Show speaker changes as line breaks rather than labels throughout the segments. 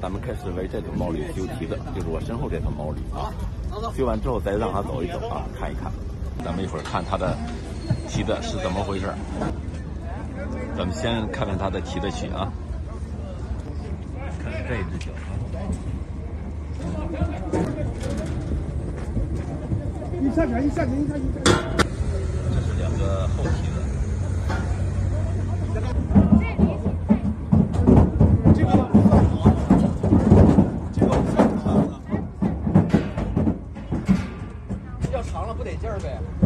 咱们开始为这头毛驴修蹄子，就是我身后这头毛驴啊。修完之后再让它走一走啊，看一看。咱们一会儿看它的蹄子是怎么回事。咱们先看看它的蹄子去啊。看这只脚啊。
你下去，你下去，你下去。
这是两个后蹄
Durban.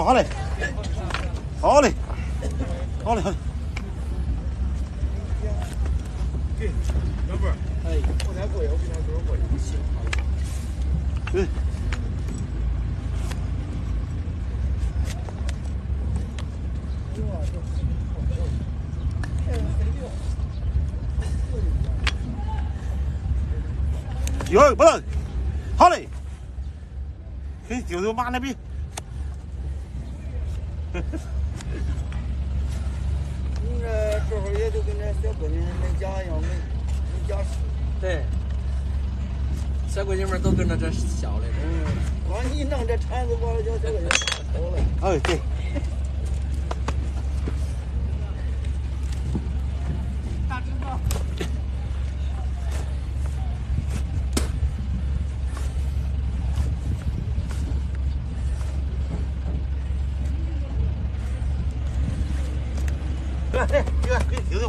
好嘞，好嘞，好嘞，好嘞。给，老板儿，哎，后天过夜，我给他多少过夜？行，对。有不能，好嘞，可以丢丢马那边。
你这这会儿也就跟那小闺女们家一样，没没家事。
对，小闺女们都跟着这小的。
嗯，光你弄这铲子，我叫小闺女偷了。
哎，对。来来，这个给丢丢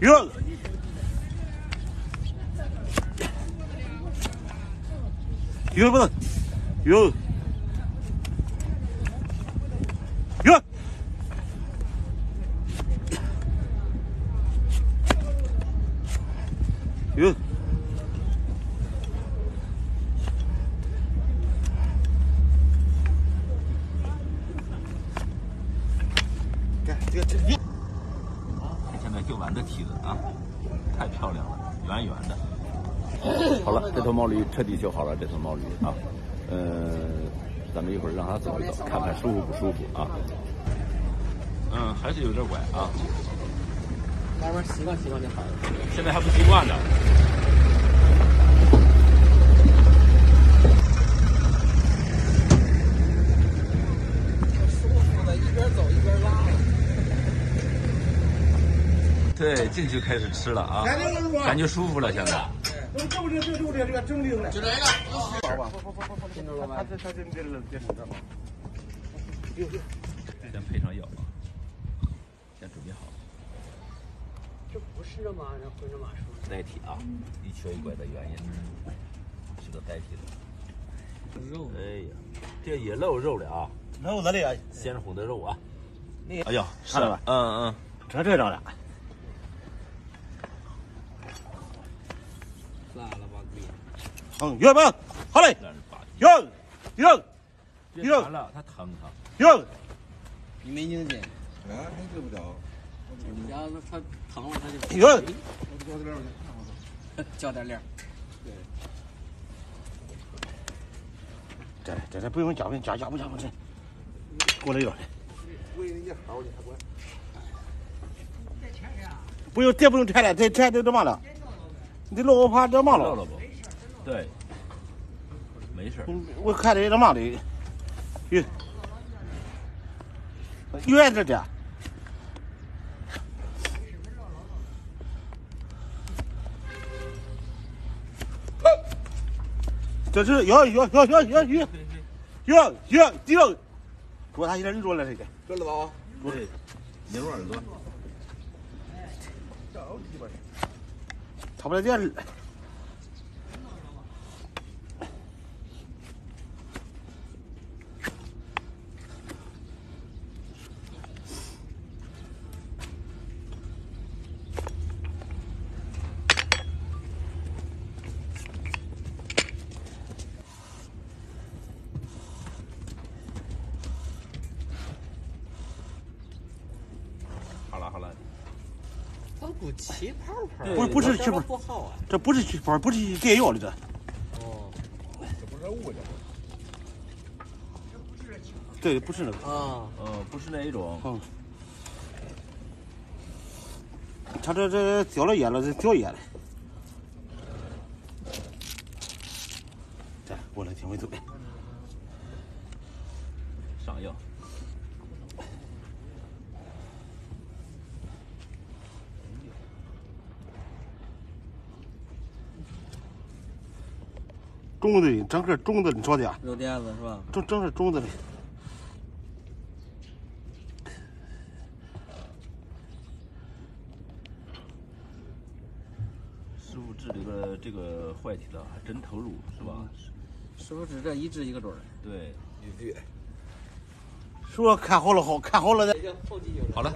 Yol. Yol bana. Yol. Yol. Yol. 这
头毛驴彻底修好了，这头毛驴啊，嗯，咱们一会儿让它走一走，看看舒服不舒服啊。嗯，还是有点拐啊，
慢慢习惯习惯就好了。
现在还不习惯呢。
舒服的，一边走一边拉。
对，进去开始吃了啊，感觉舒服了现在。
这不这这就这个正定的。
就这个，
听着了吗？他这他这这这这这吗？
先配上药啊，先准备好
这不是吗？那浑身马术。
代替啊，一瘸一拐的原因是个代替的。
肉
哎呀，这也露肉了啊，
那我这里
鲜红的肉啊。
那
哎呀，是
看了吧
嗯。嗯，
这这张了。疼有没好嘞有有
有完了他疼他
有
你没拧紧
啊真睡不着
你家那他疼了他就
有我这边我去看我坐
叫点脸
这这不用加不用加加不加不起过来一会
儿为人家好你还过来
不用再不用拆了再拆就这嘛了你老我怕这嘛了
对，没事。
我看这这嘛的，有远着点。这是有有有有有有有有有，多大一点肉了这个？
这了吧？
对，牛耳朵。
差不多这
股气泡泡。
对
不不是气泡
不好啊。
这不是气泡，不是解药的这。
哦。
这不是雾的对，不是那个。
啊。
嗯，不是那一种。
嗯。他这这掉了叶了，这掉叶了。这过来挺会走的。
上药。
种的，整个中的，你说的啊？
肉垫子是吧？
整整是种的。
师傅治这个这个坏体的还真投入，是吧？
师傅指这一只一个准儿。
对，
对。
说看好了好，看好了再。
好了。